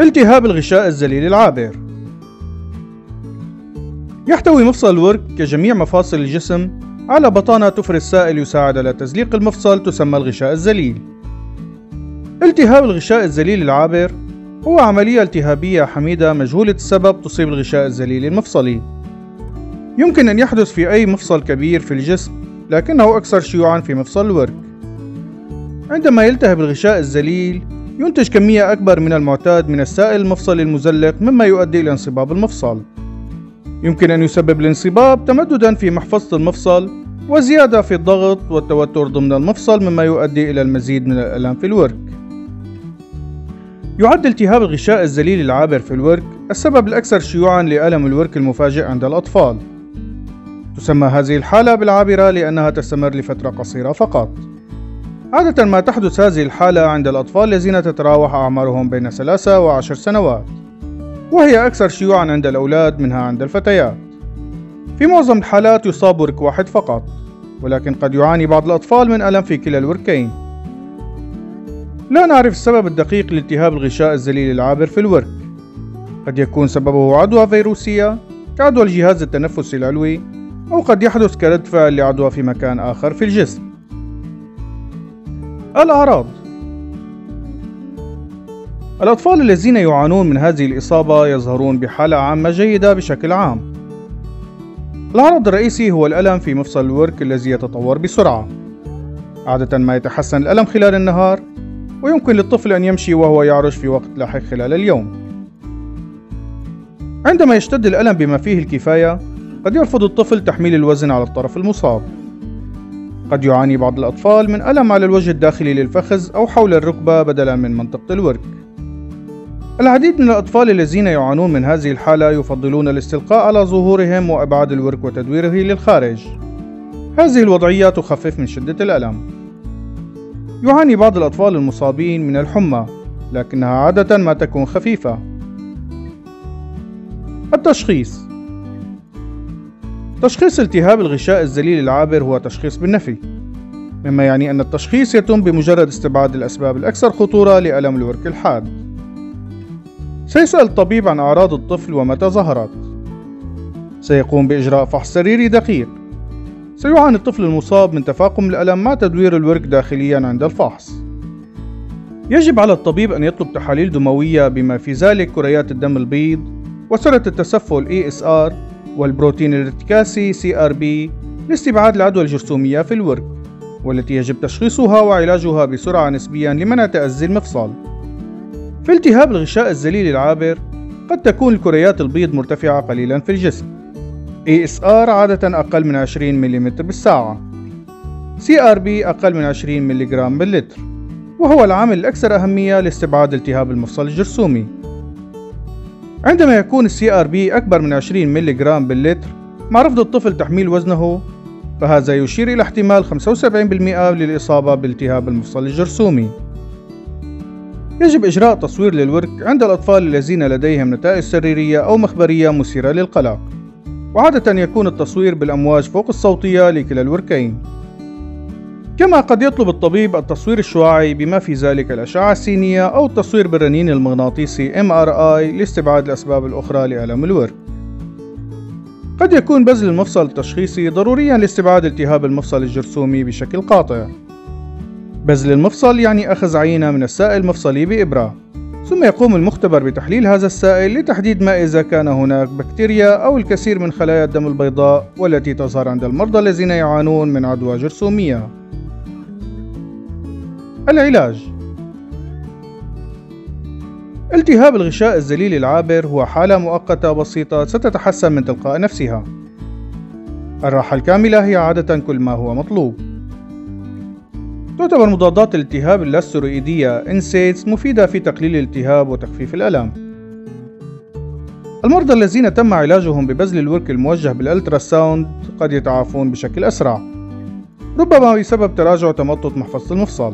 التهاب الغشاء الزليل العابر. يحتوي مفصل الورك كجميع مفاصل الجسم على بطانة تفرز سائل يساعد على تزليق المفصل تسمى الغشاء الزليل. التهاب الغشاء الزليل العابر هو عملية التهابية حميدة مجهولة السبب تصيب الغشاء الزليل المفصلي. يمكن أن يحدث في أي مفصل كبير في الجسم لكنه أكثر شيوعا في مفصل الورك. عندما يلتهب الغشاء الزليل ينتج كمية أكبر من المعتاد من السائل المفصلي المزلق مما يؤدي إلى انصباب المفصل. يمكن أن يسبب الانصباب تمددا في محفظة المفصل وزيادة في الضغط والتوتر ضمن المفصل مما يؤدي إلى المزيد من الألم في الورك. يعد التهاب الغشاء الزليل العابر في الورك السبب الأكثر شيوعا لألم الورك المفاجئ عند الأطفال. تسمى هذه الحالة بالعابرة لأنها تستمر لفترة قصيرة فقط. عادة ما تحدث هذه الحالة عند الأطفال الذين تتراوح أعمارهم بين ثلاثة وعشر سنوات وهي أكثر شيوعا عند الأولاد منها عند الفتيات. في معظم الحالات يصاب ورك واحد فقط ولكن قد يعاني بعض الأطفال من ألم في كلا الوركين. لا نعرف السبب الدقيق لالتهاب الغشاء الزليل العابر في الورك. قد يكون سببه عدوى فيروسية كعدوى الجهاز التنفسي العلوي أو قد يحدث كرد فعل لعدوى في مكان آخر في الجسم. الأعراض. الأطفال الذين يعانون من هذه الإصابة يظهرون بحالة عامة جيدة بشكل عام. العرض الرئيسي هو الألم في مفصل الورك الذي يتطور بسرعة. عادة ما يتحسن الألم خلال النهار ويمكن للطفل أن يمشي وهو يعرج في وقت لاحق خلال اليوم. عندما يشتد الألم بما فيه الكفاية قد يرفض الطفل تحميل الوزن على الطرف المصاب. قد يعاني بعض الأطفال من ألم على الوجه الداخلي للفخذ أو حول الركبة بدلا من منطقة الورك. العديد من الأطفال الذين يعانون من هذه الحالة يفضلون الاستلقاء على ظهورهم وإبعاد الورك وتدويره للخارج. هذه الوضعية تخفف من شدة الألم. يعاني بعض الأطفال المصابين من الحمى لكنها عادة ما تكون خفيفة. التشخيص تشخيص التهاب الغشاء الزليل العابر هو تشخيص بالنفي. مما يعني أن التشخيص يتم بمجرد استبعاد الأسباب الأكثر خطورة لألم الورك الحاد. سيسأل الطبيب عن أعراض الطفل ومتى ظهرت. سيقوم بإجراء فحص سريري دقيق. سيعاني الطفل المصاب من تفاقم الألم مع تدوير الورك داخليا عند الفحص. يجب على الطبيب أن يطلب تحاليل دموية بما في ذلك كريات الدم البيض وسرعة التسفل ESR والبروتين الارتكاسي CRB لاستبعاد العدوى الجرثومية في الورك والتي يجب تشخيصها وعلاجها بسرعة نسبيا لمنع تأذي المفصل في التهاب الغشاء الزليل العابر قد تكون الكريات البيض مرتفعة قليلا في الجسم. ESR عادة أقل من 20 ملم بالساعة. CRP أقل من 20 ملغ باللتر وهو العامل الأكثر أهمية لاستبعاد التهاب المفصل الجرثومي. عندما يكون ال CRP أكبر من 20 ملغ باللتر مع رفض الطفل تحميل وزنه فهذا يشير إلى احتمال 75% للإصابة بالتهاب المفصل الجرثومي. يجب إجراء تصوير للورك عند الأطفال الذين لديهم نتائج سريرية أو مخبرية مثيرة للقلق. وعادة يكون التصوير بالأمواج فوق الصوتية لكلا الوركين. كما قد يطلب الطبيب التصوير الشعاعي بما في ذلك الأشعة السينية أو التصوير بالرنين المغناطيسي MRI لاستبعاد الأسباب الأخرى لألم الورك قد يكون بذل المفصل التشخيصي ضروريا لاستبعاد التهاب المفصل الجرثومي بشكل قاطع. بذل المفصل يعني أخذ عينة من السائل المفصلي بإبرة. ثم يقوم المختبر بتحليل هذا السائل لتحديد ما إذا كان هناك بكتيريا أو الكثير من خلايا الدم البيضاء والتي تظهر عند المرضى الذين يعانون من عدوى جرثومية. العلاج التهاب الغشاء الزليل العابر هو حالة مؤقتة بسيطة ستتحسن من تلقاء نفسها. الراحة الكاملة هي عادة كل ما هو مطلوب. تعتبر مضادات الالتهاب اللاستروئيدية NSAIDs مفيدة في تقليل الالتهاب وتخفيف الألم. المرضى الذين تم علاجهم ببذل الورك الموجه بال ultrasound قد يتعافون بشكل أسرع ربما بسبب تراجع تمطط محفظة المفصل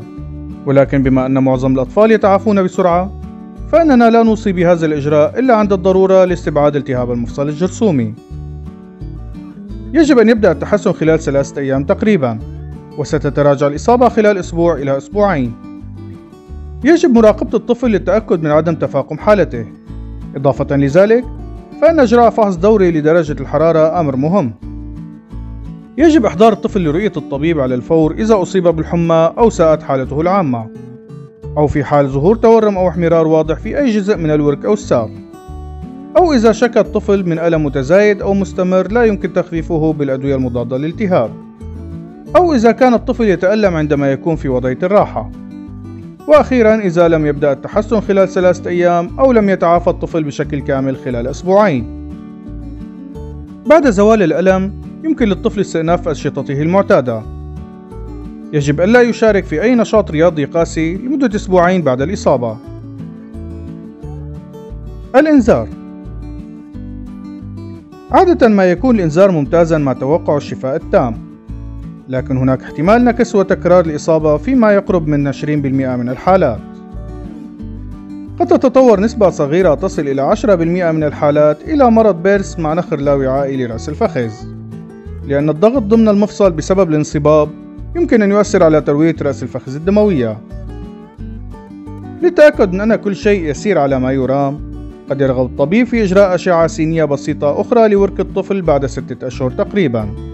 ولكن بما أن معظم الأطفال يتعافون بسرعة فإننا لا نوصي بهذا الإجراء إلا عند الضرورة لاستبعاد التهاب المفصل الجرثومي. يجب أن يبدأ التحسن خلال ثلاثة أيام تقريبا وستتراجع الإصابة خلال أسبوع إلى أسبوعين. يجب مراقبة الطفل للتأكد من عدم تفاقم حالته. إضافة لذلك فإن إجراء فحص دوري لدرجة الحرارة أمر مهم. يجب إحضار الطفل لرؤية الطبيب على الفور إذا أصيب بالحمى أو ساءت حالته العامة أو في حال ظهور تورم أو احمرار واضح في أي جزء من الورك أو الساق. أو إذا شك الطفل من ألم متزايد أو مستمر لا يمكن تخفيفه بالأدوية المضادة للالتهاب. أو إذا كان الطفل يتألم عندما يكون في وضعية الراحة. وأخيرا إذا لم يبدأ التحسن خلال ثلاثة أيام أو لم يتعافى الطفل بشكل كامل خلال أسبوعين. بعد زوال الألم يمكن للطفل استئناف أنشطته المعتادة. يجب ألا يشارك في أي نشاط رياضي قاسي لمدة أسبوعين بعد الإصابة. الإنذار. عادة ما يكون الإنذار ممتازا مع توقع الشفاء التام لكن هناك احتمال نكس وتكرار الإصابة فيما يقرب من 20% من الحالات. قد تتطور نسبة صغيرة تصل إلى 10% من الحالات إلى مرض بيرس مع نخر لا وعائي لرأس الفخذ. لأن الضغط ضمن المفصل بسبب الانصباب يمكن أن يؤثر على تروية رأس الفخذ الدموية. للتأكد من أن كل شيء يسير على ما يرام قد يرغب الطبيب في إجراء أشعة سينية بسيطة أخرى لورك الطفل بعد ستة أشهر تقريباً.